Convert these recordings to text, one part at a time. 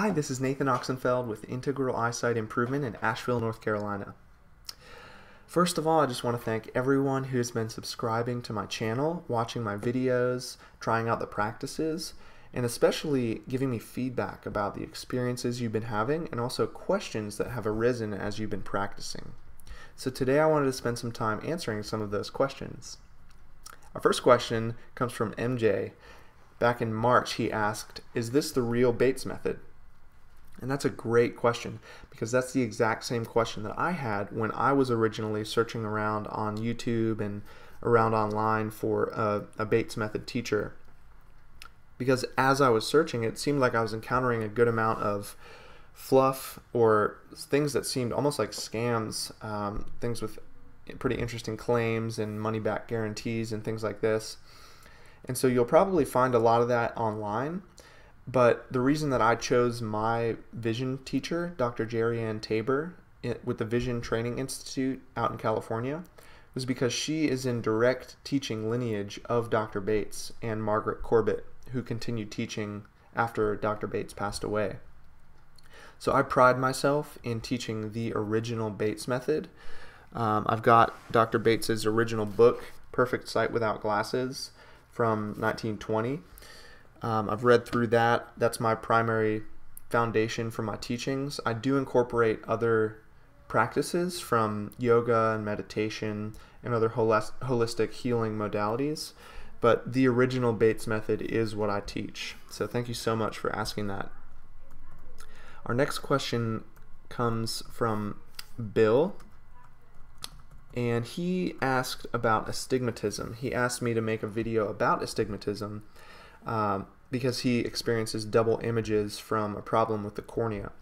Hi, this is Nathan Oxenfeld with Integral Eyesight Improvement in Asheville, North Carolina. First of all, I just want to thank everyone who's been subscribing to my channel, watching my videos, trying out the practices, and especially giving me feedback about the experiences you've been having and also questions that have arisen as you've been practicing. So today I wanted to spend some time answering some of those questions. Our first question comes from MJ. Back in March, he asked, Is this the real Bates method? And that's a great question because that's the exact same question that I had when I was originally searching around on YouTube and around online for a, a, Bates method teacher. Because as I was searching, it seemed like I was encountering a good amount of fluff or things that seemed almost like scams, um, things with pretty interesting claims and money back guarantees and things like this. And so you'll probably find a lot of that online. But the reason that I chose my vision teacher, Dr. Jerriann Taber, with the Vision Training Institute out in California, was because she is in direct teaching lineage of Dr. Bates and Margaret Corbett, who continued teaching after Dr. Bates passed away. So I pride myself in teaching the original Bates method. Um, I've got Dr. Bates's original book, Perfect Sight Without Glasses, from 1920 um, I've read through that. That's my primary foundation for my teachings. I do incorporate other practices from yoga and meditation and other holistic healing modalities, but the original Bates method is what I teach. So thank you so much for asking that. Our next question comes from Bill, and he asked about astigmatism. He asked me to make a video about astigmatism um, because he experiences double images from a problem with the cornea.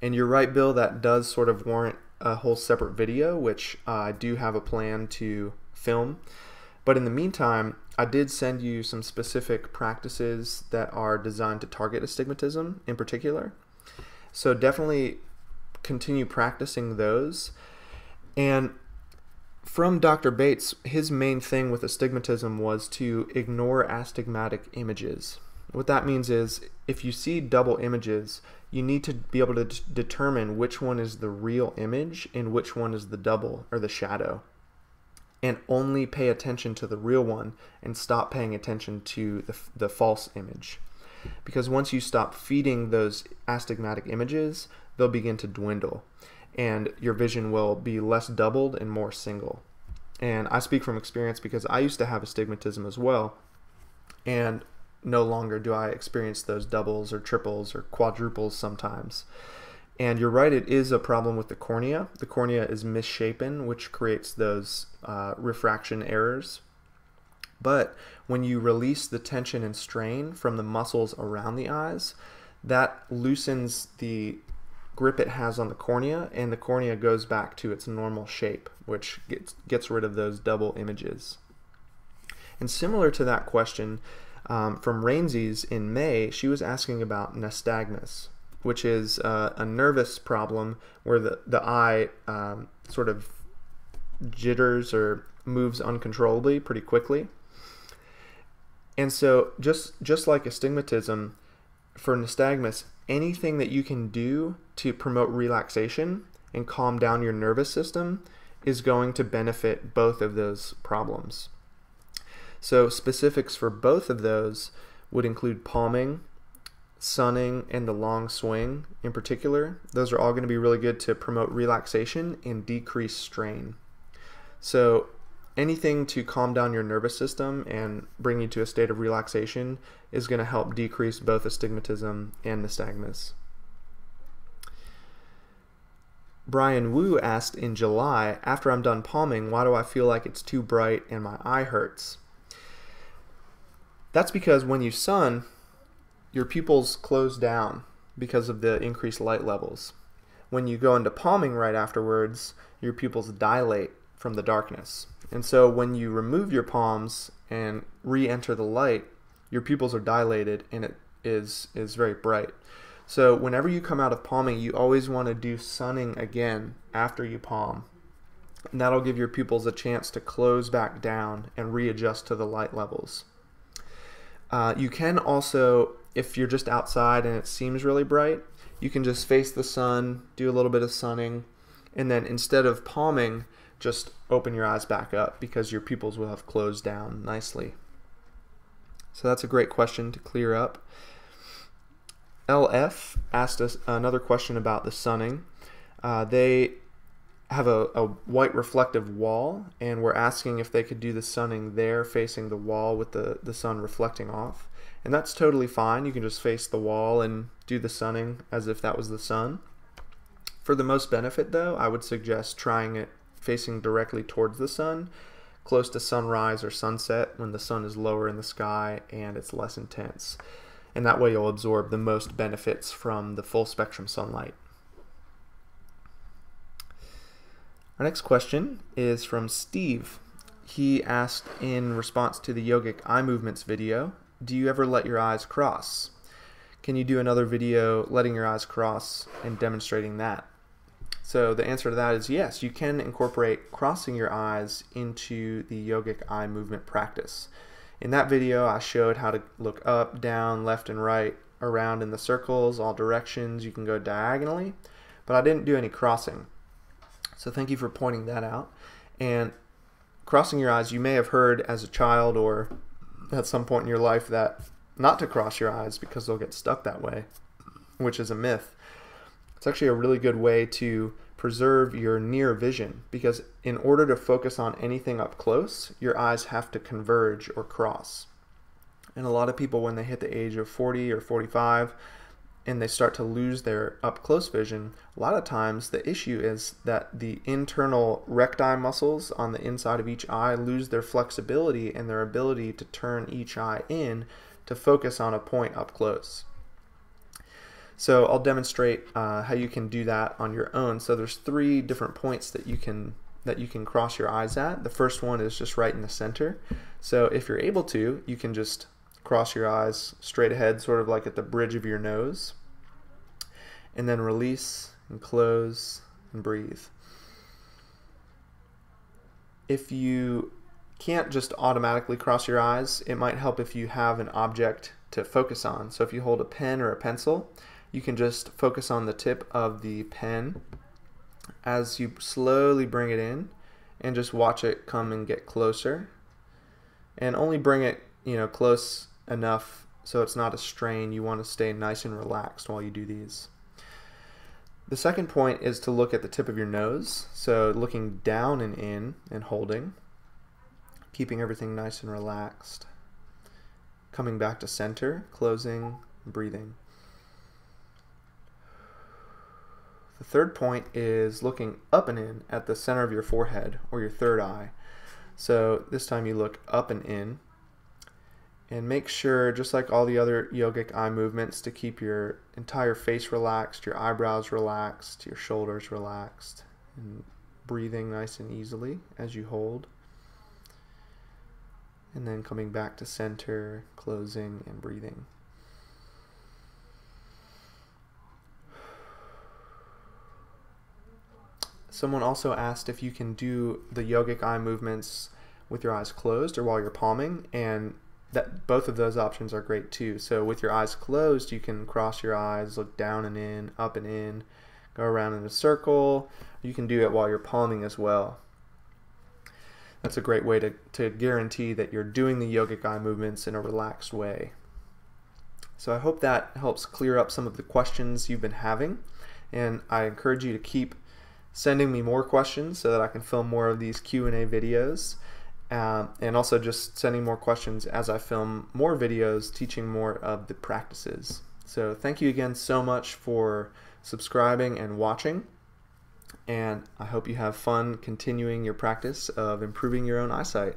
And you're right, Bill, that does sort of warrant a whole separate video, which I do have a plan to film. But in the meantime, I did send you some specific practices that are designed to target astigmatism in particular. So definitely continue practicing those. And from Dr. Bates, his main thing with astigmatism was to ignore astigmatic images. What that means is if you see double images, you need to be able to determine which one is the real image and which one is the double or the shadow. And only pay attention to the real one and stop paying attention to the, the false image. Because once you stop feeding those astigmatic images, they'll begin to dwindle and your vision will be less doubled and more single. And I speak from experience because I used to have astigmatism as well, and no longer do I experience those doubles or triples or quadruples sometimes. And you're right, it is a problem with the cornea. The cornea is misshapen, which creates those uh, refraction errors. But when you release the tension and strain from the muscles around the eyes, that loosens the grip it has on the cornea, and the cornea goes back to its normal shape, which gets, gets rid of those double images. And similar to that question um, from Rainsies in May, she was asking about nystagmus, which is uh, a nervous problem where the, the eye um, sort of jitters or moves uncontrollably pretty quickly. And so just just like astigmatism, for nystagmus, anything that you can do to promote relaxation and calm down your nervous system is going to benefit both of those problems. So specifics for both of those would include palming, sunning, and the long swing in particular. Those are all going to be really good to promote relaxation and decrease strain. So anything to calm down your nervous system and bring you to a state of relaxation is going to help decrease both astigmatism and nystagmus. Brian Wu asked in July, after I'm done palming, why do I feel like it's too bright and my eye hurts? That's because when you sun, your pupils close down because of the increased light levels. When you go into palming right afterwards, your pupils dilate from the darkness. And so when you remove your palms and re-enter the light, your pupils are dilated and it is is very bright. So whenever you come out of palming, you always want to do sunning again after you palm. And that'll give your pupils a chance to close back down and readjust to the light levels. Uh, you can also if you're just outside and it seems really bright, you can just face the sun, do a little bit of sunning, and then instead of palming, just open your eyes back up because your pupils will have closed down nicely. So that's a great question to clear up. LF asked us another question about the sunning. Uh, they have a, a, white reflective wall and we're asking if they could do the sunning there facing the wall with the, the sun reflecting off. And that's totally fine. You can just face the wall and do the sunning as if that was the sun. For the most benefit though, I would suggest trying it facing directly towards the sun, close to sunrise or sunset when the sun is lower in the sky and it's less intense. And that way you'll absorb the most benefits from the full spectrum sunlight. Our next question is from Steve. He asked in response to the yogic eye movements video, do you ever let your eyes cross? Can you do another video letting your eyes cross and demonstrating that? So the answer to that is yes, you can incorporate crossing your eyes into the yogic eye movement practice. In that video, I showed how to look up, down, left, and right, around in the circles, all directions. You can go diagonally, but I didn't do any crossing. So thank you for pointing that out. And crossing your eyes, you may have heard as a child or at some point in your life that not to cross your eyes because they'll get stuck that way, which is a myth. It's actually a really good way to preserve your near vision because in order to focus on anything up close, your eyes have to converge or cross. And a lot of people, when they hit the age of 40 or 45, and they start to lose their up close vision, a lot of times the issue is that the internal recti muscles on the inside of each eye lose their flexibility and their ability to turn each eye in to focus on a point up close. So I'll demonstrate uh, how you can do that on your own. So there's three different points that you can that you can cross your eyes at. The first one is just right in the center. So if you're able to, you can just cross your eyes straight ahead, sort of like at the bridge of your nose and then release and close and breathe. If you can't just automatically cross your eyes, it might help if you have an object to focus on. So if you hold a pen or a pencil, you can just focus on the tip of the pen as you slowly bring it in and just watch it come and get closer. And only bring it, you know, close enough so it's not a strain. You want to stay nice and relaxed while you do these. The second point is to look at the tip of your nose. So looking down and in and holding, keeping everything nice and relaxed. Coming back to center, closing, breathing. The third point is looking up and in at the center of your forehead or your third eye. So this time you look up and in and make sure, just like all the other yogic eye movements, to keep your entire face relaxed, your eyebrows relaxed, your shoulders relaxed, and breathing nice and easily as you hold. And then coming back to center, closing, and breathing. Someone also asked if you can do the yogic eye movements with your eyes closed or while you're palming, and that both of those options are great too. So with your eyes closed, you can cross your eyes, look down and in, up and in, go around in a circle. You can do it while you're palming as well. That's a great way to, to guarantee that you're doing the yogic eye movements in a relaxed way. So I hope that helps clear up some of the questions you've been having. And I encourage you to keep sending me more questions so that I can film more of these Q&A videos. Um, and also just sending more questions as I film more videos teaching more of the practices. So thank you again so much for subscribing and watching. And I hope you have fun continuing your practice of improving your own eyesight.